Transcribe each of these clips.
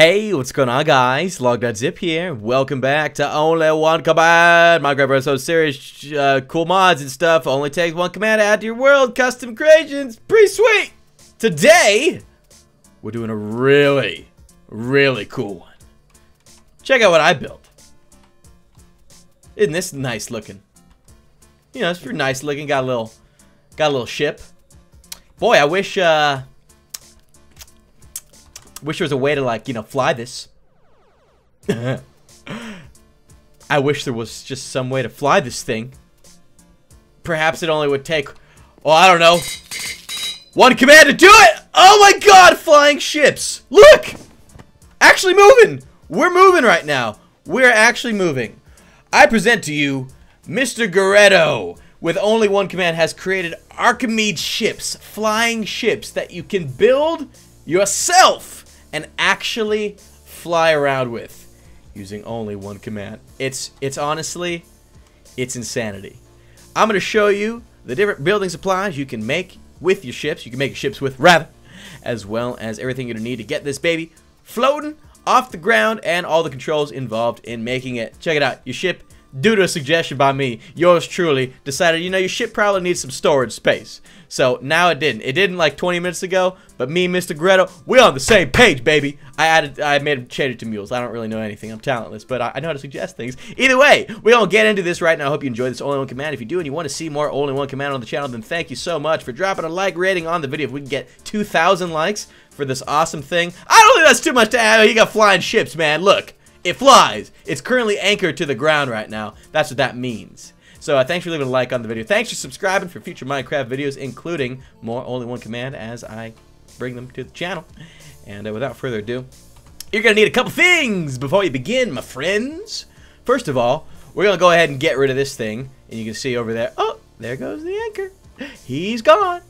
Hey, what's going on, guys? Log.zip here. Welcome back to Only One Command. Minecraft episode series, uh, cool mods and stuff. Only takes one command to add to your world. Custom creations. Pretty sweet. Today, we're doing a really, really cool one. Check out what I built. Isn't this nice looking? You know, it's pretty nice looking. Got a little, got a little ship. Boy, I wish, uh, Wish there was a way to like, you know, fly this. I wish there was just some way to fly this thing. Perhaps it only would take, oh, I don't know, one command to do it! Oh my god, flying ships! Look! Actually moving! We're moving right now. We're actually moving. I present to you Mr. Garretto, with only one command, has created Archimedes ships, flying ships that you can build yourself and actually fly around with using only one command. It's it's honestly it's insanity. I'm going to show you the different building supplies you can make with your ships. You can make ships with rather as well as everything you're going to need to get this baby floating off the ground and all the controls involved in making it. Check it out. Your ship due to a suggestion by me, yours truly, decided, you know, your ship probably needs some storage space. So now it didn't. It didn't like 20 minutes ago, but me and Mr. Garretto, we on the same page, baby. I added, I made him change it to mules. I don't really know anything. I'm talentless, but I, I know how to suggest things. Either way, we gonna get into this right now. I hope you enjoy this Only One Command. If you do and you want to see more Only One Command on the channel, then thank you so much for dropping a like rating on the video. If we can get 2,000 likes for this awesome thing, I don't think that's too much to add. Oh, you got flying ships, man. Look. It flies. It's currently anchored to the ground right now. That's what that means. So uh, thanks for leaving a like on the video. Thanks for subscribing for future Minecraft videos, including more Only One Command as I bring them to the channel. And uh, without further ado, you're going to need a couple things before you begin, my friends. First of all, we're going to go ahead and get rid of this thing. And you can see over there, oh, there goes the anchor. He's gone.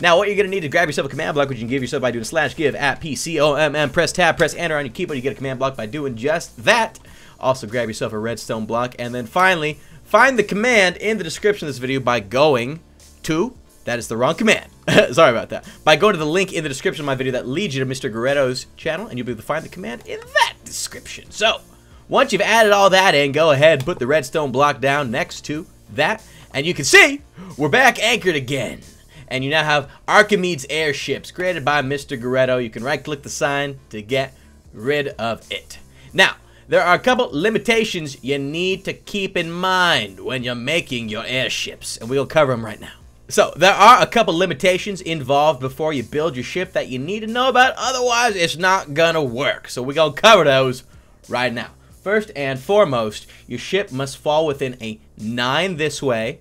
Now, what you're going to need to grab yourself a command block, which you can give yourself by doing slash give at PCOMM. Press tab, press enter on your keyboard. You get a command block by doing just that. Also, grab yourself a redstone block. And then finally, find the command in the description of this video by going to, that is the wrong command. Sorry about that. By going to the link in the description of my video that leads you to Mr. Garretto's channel, and you'll be able to find the command in that description. So, once you've added all that in, go ahead and put the redstone block down next to that. And you can see, we're back anchored again and you now have Archimedes airships created by Mr. Garretto. You can right-click the sign to get rid of it. Now, there are a couple limitations you need to keep in mind when you're making your airships, and we'll cover them right now. So, there are a couple limitations involved before you build your ship that you need to know about, otherwise it's not gonna work. So we're gonna cover those right now. First and foremost, your ship must fall within a 9 this way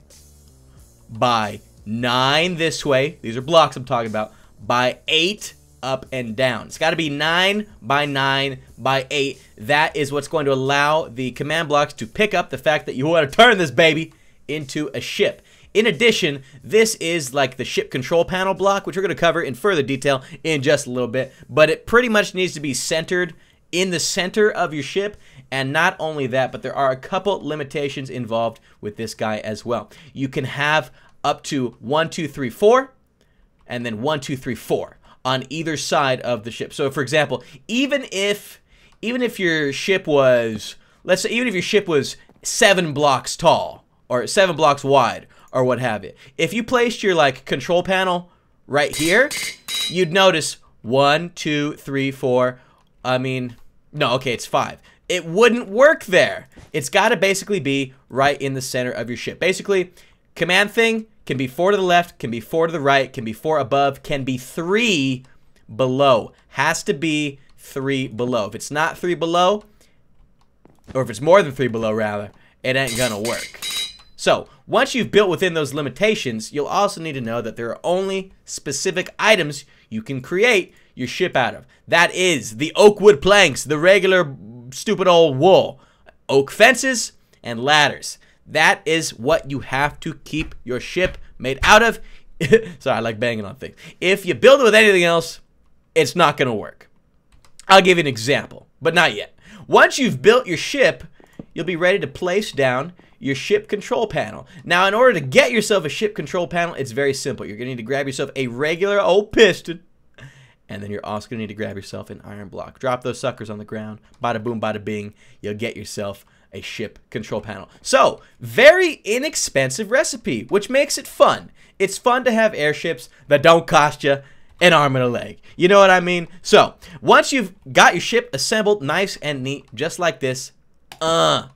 by nine this way. These are blocks I'm talking about. By eight up and down. It's got to be 9 by 9 by 8. That is what's going to allow the command blocks to pick up the fact that you want to turn this baby into a ship. In addition, this is like the ship control panel block, which we're going to cover in further detail in just a little bit. But it pretty much needs to be centered in the center of your ship. And not only that, but there are a couple limitations involved with this guy as well. You can have up to one, two, three, four, and then one, two, three, four on either side of the ship. So for example, even if even if your ship was let's say even if your ship was seven blocks tall or seven blocks wide or what have you, if you placed your like control panel right here, you'd notice one, two, three, four. I mean, no, okay, it's five. It wouldn't work there. It's got to basically be right in the center of your ship. Basically, command thing, can be four to the left, can be four to the right, can be four above, can be three below. Has to be three below. If it's not three below, or if it's more than three below, rather, it ain't gonna work. So, once you've built within those limitations, you'll also need to know that there are only specific items you can create your ship out of. That is the oak wood planks, the regular stupid old wool, oak fences, and ladders. That is what you have to keep your ship made out of. Sorry, I like banging on things. If you build it with anything else, it's not going to work. I'll give you an example, but not yet. Once you've built your ship, you'll be ready to place down your ship control panel. Now, in order to get yourself a ship control panel, it's very simple. You're going to need to grab yourself a regular old piston, And then you're also going to need to grab yourself an iron block. Drop those suckers on the ground. Bada boom, bada bing. You'll get yourself a ship control panel. So, very inexpensive recipe, which makes it fun. It's fun to have airships that don't cost you an arm and a leg. You know what I mean? So, once you've got your ship assembled nice and neat, just like this, uh,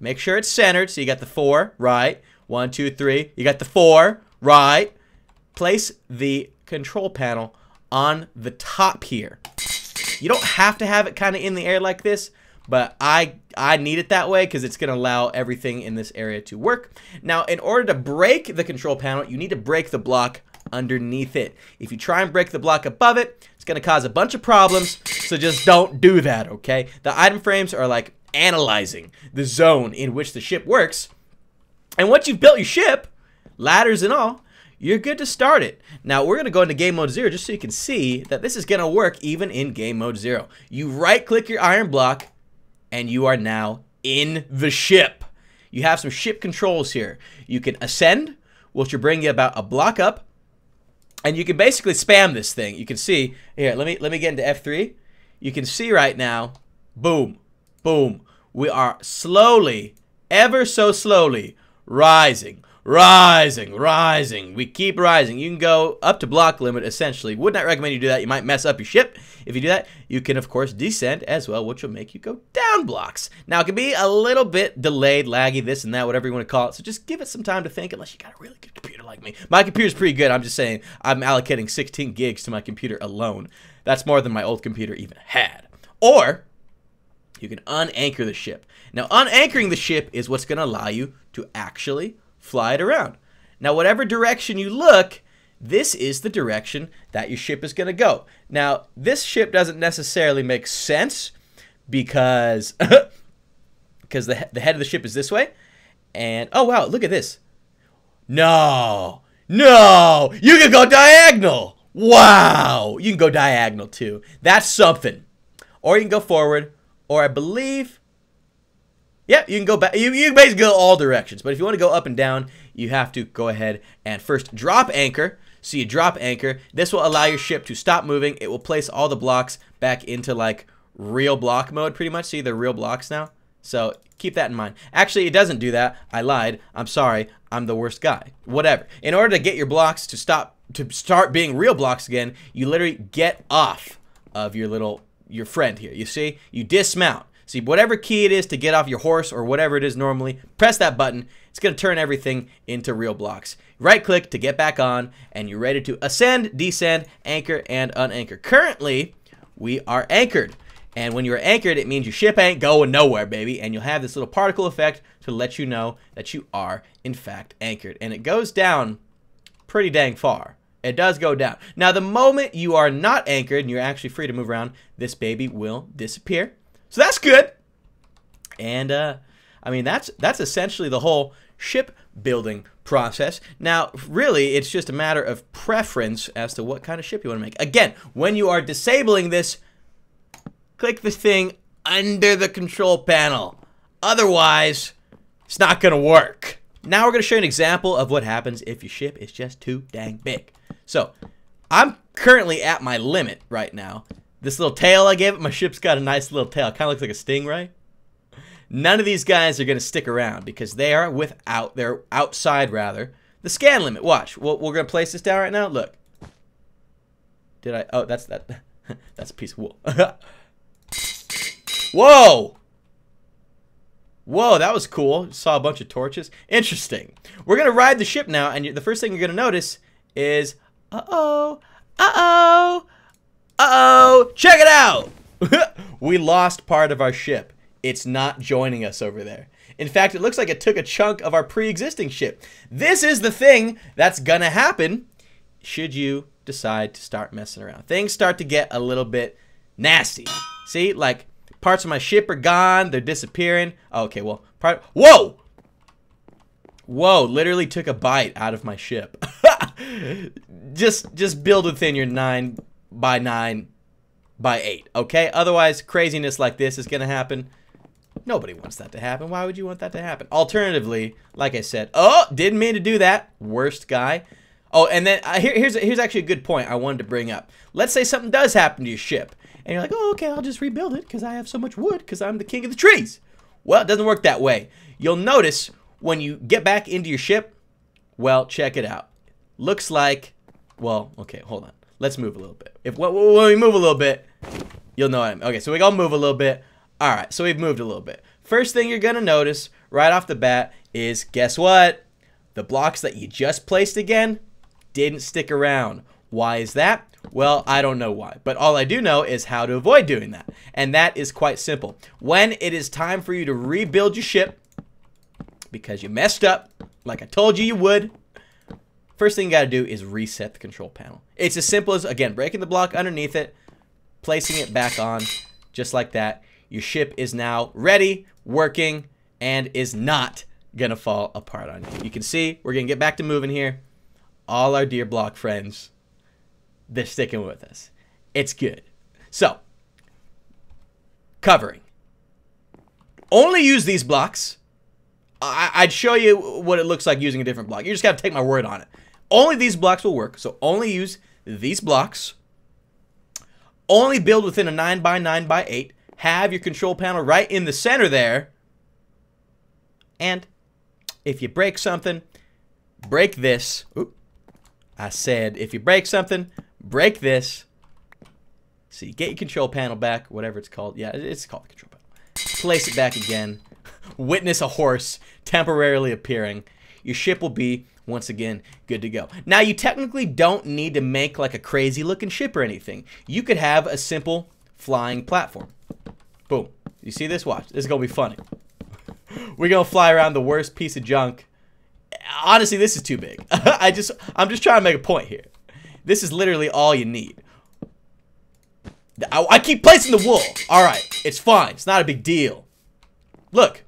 make sure it's centered. So you got the four, right? One, two, three. You got the four, right? Place the control panel on the top here. You don't have to have it kind of in the air like this, but I I need it that way because it's going to allow everything in this area to work. Now, in order to break the control panel, you need to break the block underneath it. If you try and break the block above it, it's going to cause a bunch of problems, so just don't do that, okay? The item frames are like analyzing the zone in which the ship works, and once you've built your ship, ladders and all, you're good to start it. Now, we're to go into game mode 0 just so you can see that this is to work even in game mode 0. You right-click your iron block, and you are now in the ship. You have some ship controls here. You can ascend, which will bring you about a block up, and you can basically spam this thing. You can see, here, let me, let me get into F3. You can see right now, boom, boom. We are slowly, ever so slowly, rising, rising, rising. We keep rising. You can go up to block limit, essentially. Would not recommend you do that. You might mess up your ship. If you do that, you can, of course, descend as well, which will make you go down blocks. Now, it can be a little bit delayed, laggy, this and that, whatever you want to call it. So just give it some time to think, unless you got a really good computer like me. My computer's pretty good. I'm just saying I'm allocating 16 gigs to my computer alone. That's more than my old computer even had. Or you can unanchor the ship. Now, unanchoring the ship is what's going to allow you to actually fly it around. Now, whatever direction you look, this is the direction that your ship is going to go. Now, this ship doesn't necessarily make sense because because the, the head of the ship is this way. And, oh, wow, look at this. No, no, you can go diagonal. Wow, you can go diagonal too. That's something. Or you can go forward, or I believe yeah, you can go back. You, you can basically go all directions. But if you want to go up and down, you have to go ahead and first drop anchor. So you drop anchor. This will allow your ship to stop moving. It will place all the blocks back into like real block mode pretty much. See, they're real blocks now. So keep that in mind. Actually, it doesn't do that. I lied. I'm sorry. I'm the worst guy. Whatever. In order to get your blocks to stop to start being real blocks again, you literally get off of your little your friend here. You see? You dismount. See, whatever key it is to get off your horse or whatever it is normally, press that button. It's going to turn everything into real blocks. Right click to get back on, and you're ready to ascend, descend, anchor, and unanchor. Currently, we are anchored. And when you're anchored, it means your ship ain't going nowhere, baby. And you'll have this little particle effect to let you know that you are, in fact, anchored. And it goes down pretty dang far. It does go down. Now, the moment you are not anchored and you're actually free to move around, this baby will disappear. So that's good. And uh, I mean that's that's essentially the whole ship building process. Now, really, it's just a matter of preference as to what kind of ship you want to make. Again, when you are disabling this, click the thing under the control panel. Otherwise, it's not going to work. Now we're going to show you an example of what happens if your ship is just too dang big. So, I'm currently at my limit right now. This little tail I gave it, my ship's got a nice little tail. Kind of looks like a stingray. None of these guys are going to stick around because they are without, they're outside rather, the scan limit. Watch, we're, we're going to place this down right now. Look. Did I, oh, that's that, that's a piece of wool. Whoa! Whoa, that was cool. Saw a bunch of torches. Interesting. We're going to ride the ship now, and the first thing you're going to notice is, uh-oh, uh-oh, uh-oh, check it out! we lost part of our ship. It's not joining us over there. In fact, it looks like it took a chunk of our pre-existing ship. This is the thing that's gonna happen should you decide to start messing around. Things start to get a little bit nasty. See, like parts of my ship are gone, they're disappearing. Oh, okay, well, part, whoa! Whoa, literally took a bite out of my ship. just, just build within your nine by 9 by 8, okay? Otherwise, craziness like this is going to happen. Nobody wants that to happen. Why would you want that to happen? Alternatively, like I said, oh, didn't mean to do that. Worst guy. Oh, and then uh, here, here's here's actually a good point I wanted to bring up. Let's say something does happen to your ship, and you're like, oh, okay, I'll just rebuild it because I have so much wood because I'm the king of the trees. Well, it doesn't work that way. You'll notice when you get back into your ship, well, check it out. Looks like, well, okay, hold on. Let's move a little bit. If when we move a little bit, you'll know what I mean. Okay, so we gotta move a little bit. All right, so we've moved a little bit. First thing you're gonna notice right off the bat is, guess what? The blocks that you just placed again didn't stick around. Why is that? Well, I don't know why, but all I do know is how to avoid doing that. And that is quite simple. When it is time for you to rebuild your ship, because you messed up, like I told you you would, first thing you gotta do is reset the control panel. It's as simple as, again, breaking the block underneath it, placing it back on, just like that. Your ship is now ready, working, and is not gonna fall apart on you. You can see, we're gonna get back to moving here. All our dear block friends they're sticking with us. It's good. So, covering. Only use these blocks. I would show you what it looks like using a different block. You just got to take my word on it. Only these blocks will work. So only use these blocks. Only build within a 9 by 9 by 8 Have your control panel right in the center there. And if you break something, break this. Oop. I said if you break something, break this. See, get your control panel back, whatever it's called. Yeah, it's called the control panel. Place it back again. Witness a horse temporarily appearing. Your ship will be, once again, good to go. Now, you technically don't need to make like a crazy looking ship or anything. You could have a simple flying platform. Boom. You see this? Watch. This is going to be funny. We're going to fly around the worst piece of junk. Honestly, this is too big. I just, I'm just trying to make a point here. This is literally all you need. I, I keep placing the wool. All right, it's fine. It's not a big deal. Look,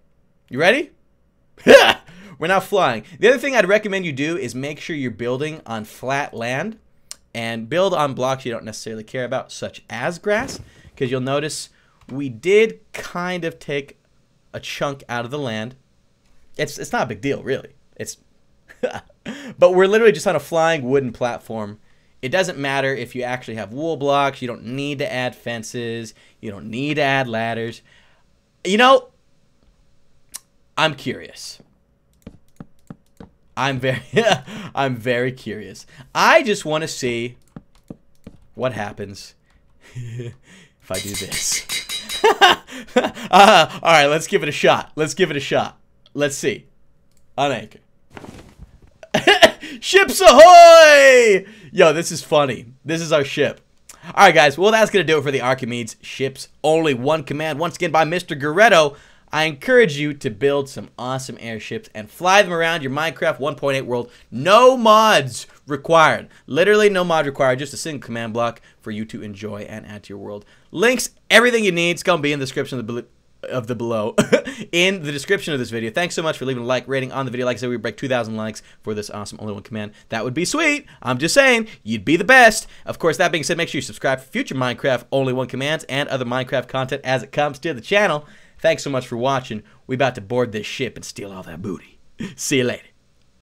you ready? We're now flying. The other thing I'd recommend you do is make sure you're building on flat land and build on blocks you don't necessarily care about, such as grass, because you'll notice we did kind of take a chunk out of the land. It's, it's not a big deal, really. It's, but we're literally just on a flying wooden platform it doesn't matter if you actually have wool blocks. You don't need to add fences. You don't need to add ladders. You know, I'm curious. I'm very, I'm very curious. I just want to see what happens if I do this. uh, all right, let's give it a shot. Let's give it a shot. Let's see. Unanchor. Ships ahoy! Yo, this is funny. This is our ship. All right, guys. Well, that's going to do it for the Archimedes ships. Only one command, once again, by Mr. Garretto. I encourage you to build some awesome airships and fly them around your Minecraft 1.8 world. No mods required. Literally no mod required. Just a single command block for you to enjoy and add to your world. Links, everything you need, is going to be in the description of the of the below in the description of this video. Thanks so much for leaving a like rating on the video. Like I said, we break 2,000 likes for this awesome only one command. That would be sweet. I'm just saying, you'd be the best. Of course, that being said, make sure you subscribe for future Minecraft only one commands and other Minecraft content as it comes to the channel. Thanks so much for watching. We about to board this ship and steal all that booty. See you later.